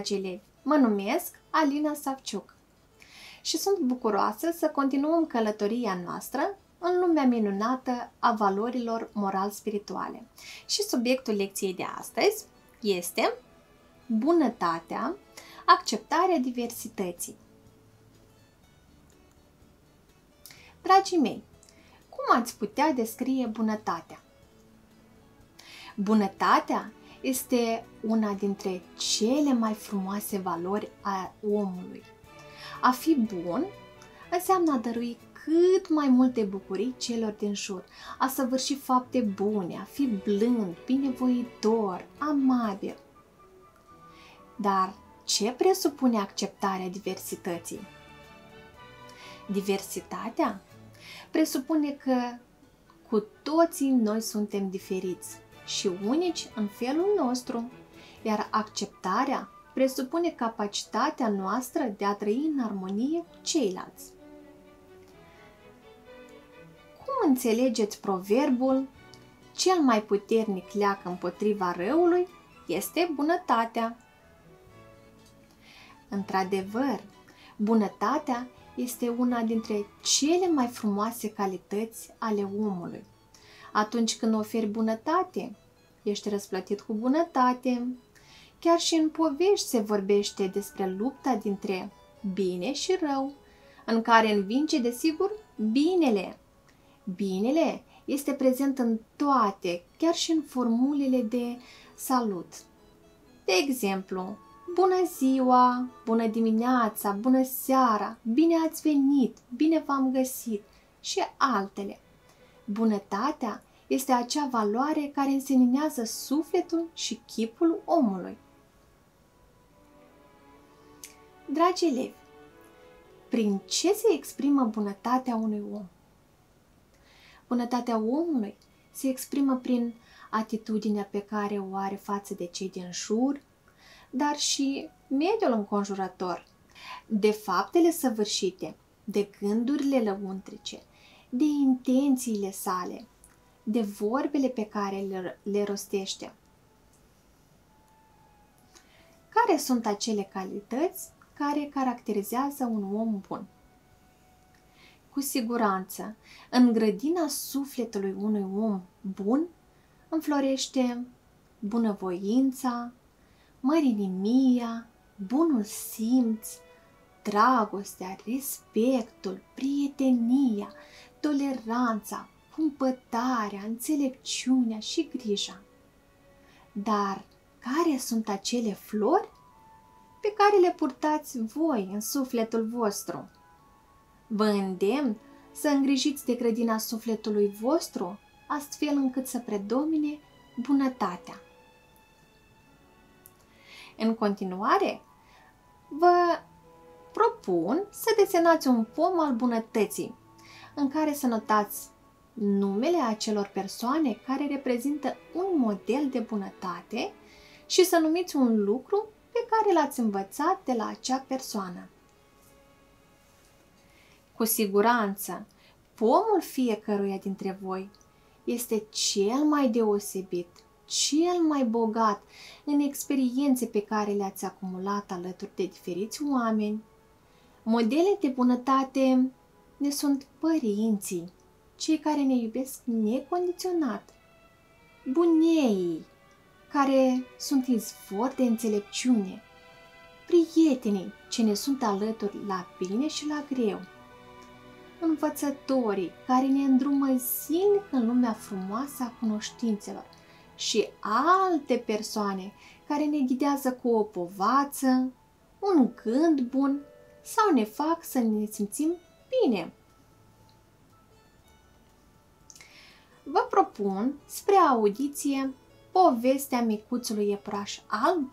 Salutare, dragi elevi! Mă numesc Alina Savciuc și sunt bucuroasă să continuăm călătoria noastră în lumea minunată a valorilor moral-spirituale. Și subiectul lecției de astăzi este bunătatea, acceptarea diversității. Dragii mei, cum ați putea descrie bunătatea? Bunătatea este una dintre cele mai frumoase valori a omului. A fi bun înseamnă a dărui cât mai multe bucurii celor din jur, a săvârși fapte bune, a fi blând, binevoitor, amabil. Dar ce presupune acceptarea diversității? Diversitatea presupune că cu toții noi suntem diferiți și unici în felul nostru, iar acceptarea presupune capacitatea noastră de a trăi în armonie cu ceilalți. Cum înțelegeți proverbul cel mai puternic leac împotriva răului este bunătatea? Într-adevăr, bunătatea este una dintre cele mai frumoase calități ale omului. Atunci când oferi bunătate, ești răsplătit cu bunătate. Chiar și în povești se vorbește despre lupta dintre bine și rău, în care învinge, desigur, binele. Binele este prezent în toate, chiar și în formulele de salut. De exemplu, bună ziua, bună dimineața, bună seara, bine ați venit, bine v-am găsit și altele. Bunătatea este acea valoare care înseninează sufletul și chipul omului. Dragi elevi, prin ce se exprimă bunătatea unui om? Bunătatea omului se exprimă prin atitudinea pe care o are față de cei din jur, dar și mediul înconjurător, de faptele săvârșite, de gândurile lăuntrice, de intențiile sale, de vorbele pe care le, le rostește. Care sunt acele calități care caracterizează un om bun? Cu siguranță, în grădina sufletului unui om bun înflorește bunăvoința, mărinimia, bunul simț, dragostea, respectul, prietenia, toleranța, cumpătarea, înțelepciunea și grija. Dar care sunt acele flori pe care le purtați voi în sufletul vostru? Vă îndemn să îngrijiți de grădina sufletului vostru, astfel încât să predomine bunătatea. În continuare, vă propun să desenați un pom al bunătății, în care să notați numele acelor persoane care reprezintă un model de bunătate și să numiți un lucru pe care l-ați învățat de la acea persoană. Cu siguranță, pomul fiecăruia dintre voi este cel mai deosebit, cel mai bogat în experiențe pe care le-ați acumulat alături de diferiți oameni. Modele de bunătate ne sunt părinții, cei care ne iubesc necondiționat, bunei, care sunt izvor de înțelepciune, prietenii ce ne sunt alături la bine și la greu, învățătorii care ne îndrumă zilnic în lumea frumoasă a cunoștințelor. Și alte persoane care ne ghidează cu o povață, un gând bun sau ne fac să ne simțim bine. vă propun spre audiție povestea micuțului iepuraș alb,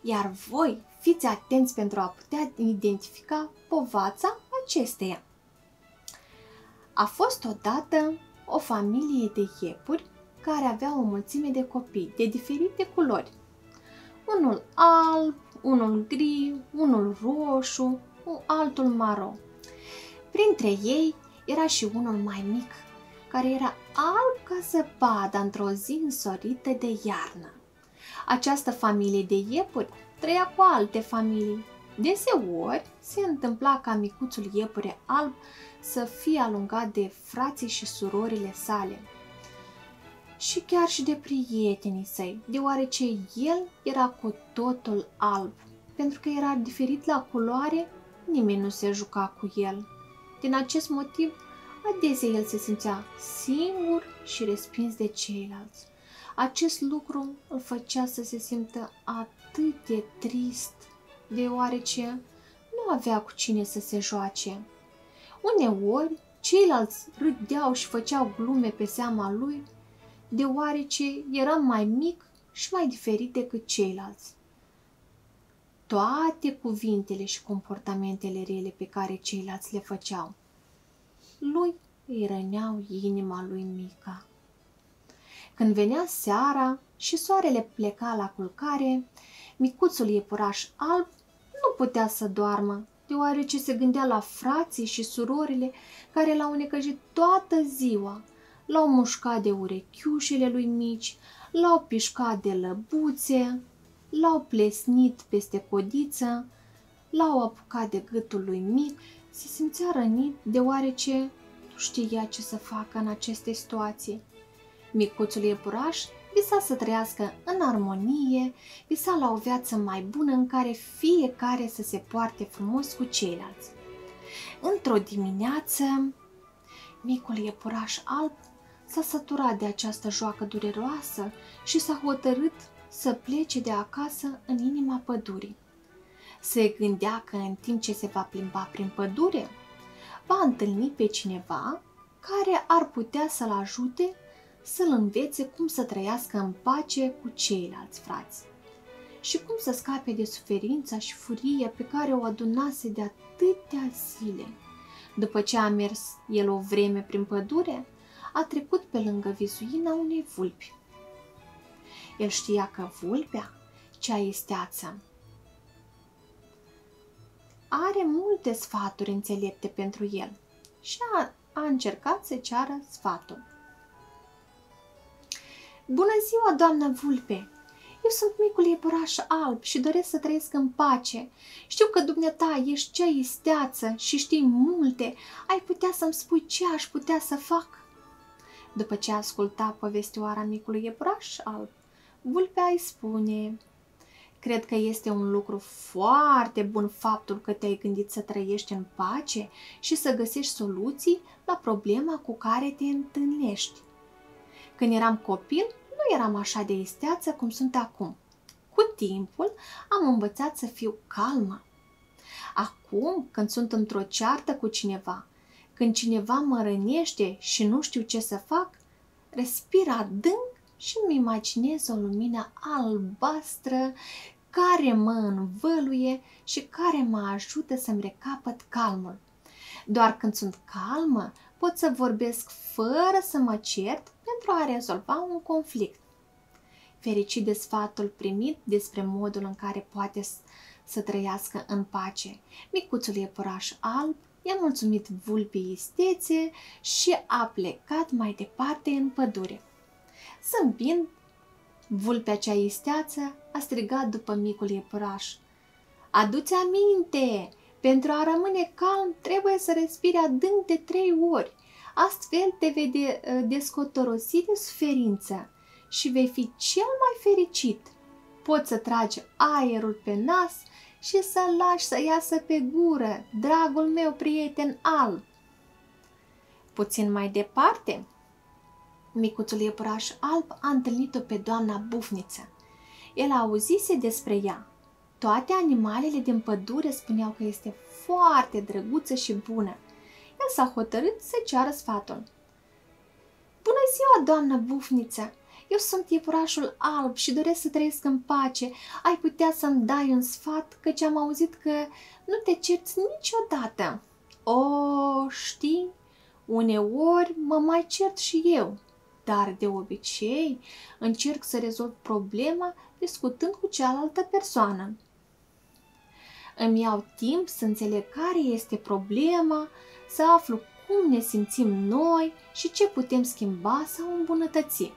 iar voi fiți atenți pentru a putea identifica povața acesteia. A fost odată o familie de iepuri care avea o mulțime de copii de diferite culori. Unul alb, unul gri, unul roșu, altul maro. Printre ei era și unul mai mic, care era alb ca zăpada într-o zi însorită de iarnă. Această familie de iepuri trăia cu alte familii. Deseori se întâmpla ca micuțul iepure alb să fie alungat de frații și surorile sale și chiar și de prietenii săi, deoarece el era cu totul alb. Pentru că era diferit la culoare, nimeni nu se juca cu el. Din acest motiv, adesea el se simțea singur și respins de ceilalți. Acest lucru îl făcea să se simtă atât de trist, deoarece nu avea cu cine să se joace. Uneori, ceilalți râdeau și făceau glume pe seama lui, deoarece era mai mic și mai diferit decât ceilalți. Toate cuvintele și comportamentele rele pe care ceilalți le făceau, lui îi răneau inima lui Mica. Când venea seara și soarele pleca la culcare, micuțul iepuraș alb nu putea să doarmă, deoarece se gândea la frații și surorile care l-au necăjit toată ziua. L-au mușcat de urechiușele lui mici, l-au pișcat de lăbuțe, l-au plesnit peste codiță, l-au apucat de gâtul lui mic, se simțea rănit deoarece nu știa ce să facă în aceste situații. Micuțul iepuraș visa să trăiască în armonie, visa la o viață mai bună în care fiecare să se poarte frumos cu ceilalți. Într-o dimineață, micul iepuraș alb s-a săturat de această joacă dureroasă și s-a hotărât să plece de acasă în inima pădurii. Se gândea că în timp ce se va plimba prin pădure, va întâlni pe cineva care ar putea să-l ajute să-l învețe cum să trăiască în pace cu ceilalți frați și cum să scape de suferința și furia pe care o adunase de atâtea zile. După ce a mers el o vreme prin pădure, a trecut pe lângă vizuina unei vulpi. El știa că vulpea, cea esteață, are multe sfaturi înțelepte pentru el și a, a încercat să ceară sfatul. Bună ziua, doamnă vulpe! Eu sunt micul iepuraș alb și doresc să trăiesc în pace. Știu că dumneata ești cea isteață și știi multe. Ai putea să-mi spui ce aș putea să fac? După ce asculta povestioara micului iepuraș alb, vulpea îi spune Cred că este un lucru foarte bun faptul că te-ai gândit să trăiești în pace și să găsești soluții la problema cu care te întâlnești. Când eram copil, nu eram așa de isteață cum sunt acum. Cu timpul am învățat să fiu calmă. Acum, când sunt într-o ceartă cu cineva, când cineva mă rănește și nu știu ce să fac, respir adânc și îmi imaginez o lumină albastră care mă învăluie și care mă ajută să-mi recapăt calmul. Doar când sunt calmă, pot să vorbesc fără să mă cert pentru a rezolva un conflict. Fericit de sfatul primit despre modul în care poate să trăiască în pace, micuțul iepuraș alb i-a mulțumit vulpii istețe și a plecat mai departe în pădure. Zâmbind, vulpea cea isteață a strigat după micul iepuraș. Adu-ți aminte! Pentru a rămâne calm, trebuie să respiri adânc de trei ori. Astfel te vei de, ă, descotorosi de suferință și vei fi cel mai fericit. Poți să tragi aerul pe nas și să-l lași să iasă pe gură, dragul meu prieten alb. Puțin mai departe, micuțul iepuraș alb a întâlnit-o pe doamna bufniță. El a auzise despre ea. Toate animalele din pădure spuneau că este foarte drăguță și bună. El s-a hotărât să ceară sfatul. Bună ziua, doamnă bufniță! Eu sunt iepurașul alb și doresc să trăiesc în pace. Ai putea să-mi dai un sfat, căci am auzit că nu te cerți niciodată. O, știi, uneori mă mai cert și eu, dar de obicei încerc să rezolv problema discutând cu cealaltă persoană. Îmi iau timp să înțeleg care este problema, să aflu cum ne simțim noi și ce putem schimba sau îmbunătăți.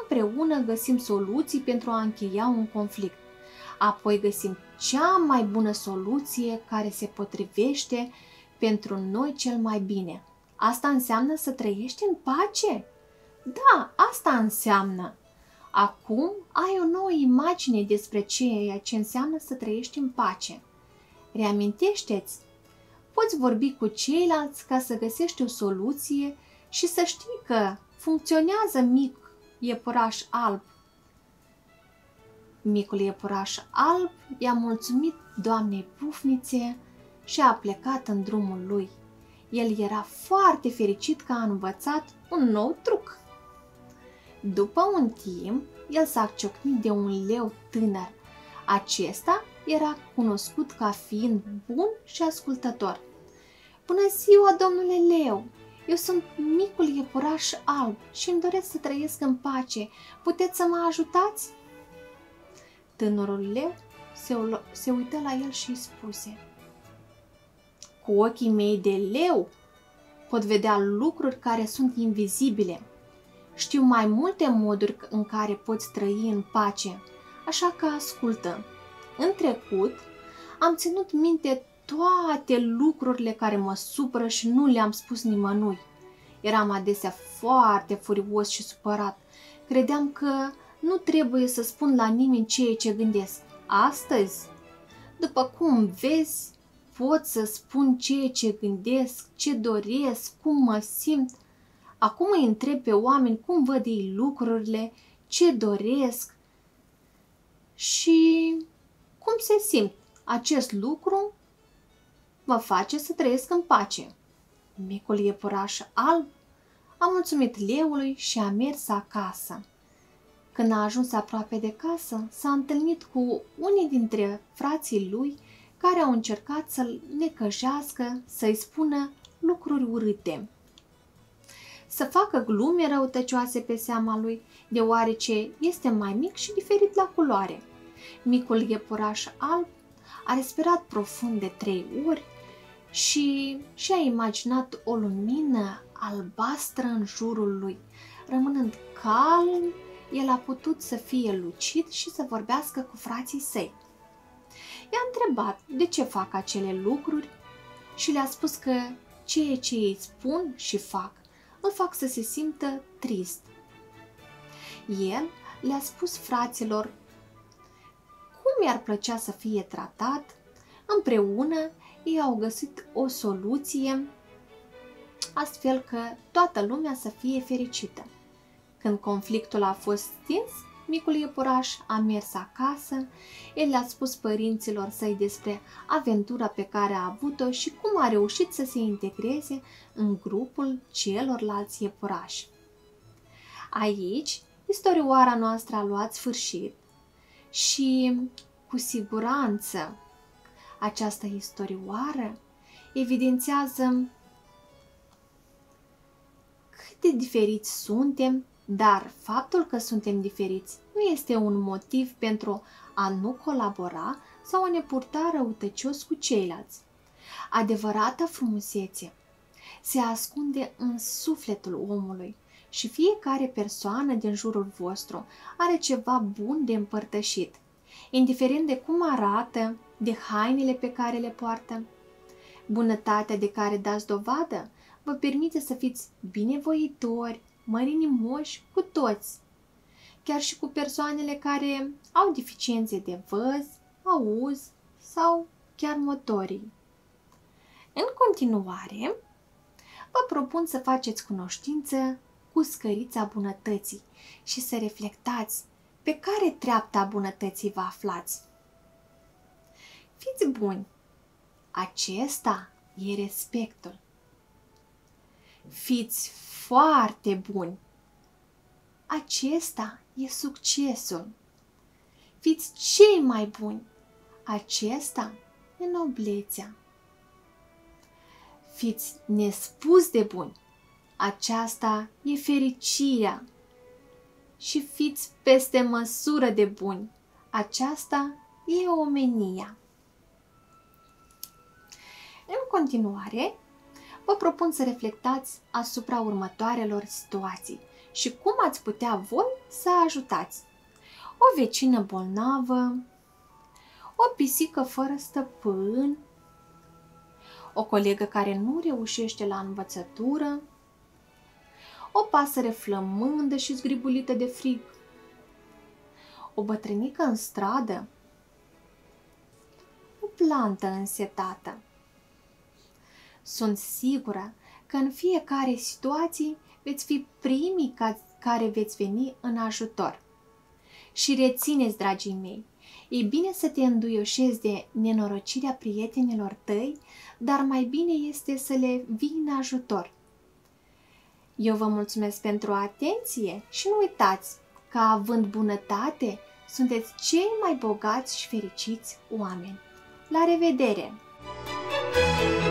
împreună găsim soluții pentru a încheia un conflict. Apoi găsim cea mai bună soluție care se potrivește pentru noi cel mai bine. Asta înseamnă să trăiești în pace? Da, asta înseamnă. Acum ai o nouă imagine despre ceea ce înseamnă să trăiești în pace. Reamintește-ți, poți vorbi cu ceilalți ca să găsești o soluție și să știi că funcționează mic iepuraș alb. Micul iepuraș alb i-a mulțumit doamnei pufnițe și a plecat în drumul lui. El era foarte fericit că a învățat un nou truc. După un timp, el s-a ciocnit de un leu tânăr. Acesta era cunoscut ca fiind bun și ascultător. Bună ziua, domnule leu! Eu sunt micul iepuraș alb și îmi doresc să trăiesc în pace. Puteți să mă ajutați? Tânărul leu se, se uită la el și îi spuse Cu ochii mei de leu pot vedea lucruri care sunt invizibile. Știu mai multe moduri în care poți trăi în pace, așa că ascultă. În trecut am ținut minte toate lucrurile care mă supără și nu le-am spus nimănui. Eram adesea foarte furios și supărat. Credeam că nu trebuie să spun la nimeni ceea ce gândesc. Astăzi, după cum vezi, pot să spun ceea ce gândesc, ce doresc, cum mă simt. Acum îi întreb pe oameni cum văd ei lucrurile, ce doresc și cum se simt. Acest lucru mă face să trăiesc în pace. Micul iepuraș alb a mulțumit leului și a mers acasă. Când a ajuns aproape de casă, s-a întâlnit cu unii dintre frații lui care au încercat să-l necăjească, să-i spună lucruri urâte. Să facă glume răutăcioase pe seama lui, deoarece este mai mic și diferit la culoare. Micul iepuraș alb a respirat profund de trei ori și și-a imaginat o lumină albastră în jurul lui. Rămânând calm, el a putut să fie lucid și să vorbească cu frații săi. I-a întrebat de ce fac acele lucruri și le-a spus că ceea ce ei spun și fac îl fac să se simtă trist. El le-a spus fraților cum i-ar plăcea să fie tratat, împreună ei au găsit o soluție astfel că toată lumea să fie fericită. Când conflictul a fost stins, micul iepuraș a mers acasă, el le-a spus părinților săi despre aventura pe care a avut-o și cum a reușit să se integreze în grupul celorlalți iepurași. Aici, istorioara noastră a luat sfârșit și, cu siguranță, această istorioară evidențiază cât de diferiți suntem, dar faptul că suntem diferiți nu este un motiv pentru a nu colabora sau a ne purta răutăcios cu ceilalți. Adevărata frumusețe se ascunde în sufletul omului și fiecare persoană din jurul vostru are ceva bun de împărtășit, indiferent de cum arată, de hainele pe care le poartă. Bunătatea de care dați dovadă vă permite să fiți binevoitori, mărinimoși cu toți, chiar și cu persoanele care au deficiențe de văz, auz sau chiar motorii. În continuare, vă propun să faceți cunoștință cu scărița bunătății și să reflectați pe care treapta bunătății vă aflați. Fiți buni! Acesta e respectul. Fiți foarte buni! Acesta e succesul. Fiți cei mai buni! Acesta e noblețea. Fiți nespus de buni! Aceasta e fericirea. Și fiți peste măsură de buni! Aceasta e omenia. În continuare, vă propun să reflectați asupra următoarelor situații și cum ați putea voi să ajutați. O vecină bolnavă, o pisică fără stăpân, o colegă care nu reușește la învățătură, o pasăre flămândă și zgribulită de frig, o bătrânică în stradă, o plantă însetată. Sunt sigură că în fiecare situație veți fi primii care veți veni în ajutor. Și rețineți, dragii mei, e bine să te înduioșezi de nenorocirea prietenilor tăi, dar mai bine este să le vii în ajutor. Eu vă mulțumesc pentru atenție și nu uitați că având bunătate, sunteți cei mai bogați și fericiți oameni. La revedere! thank you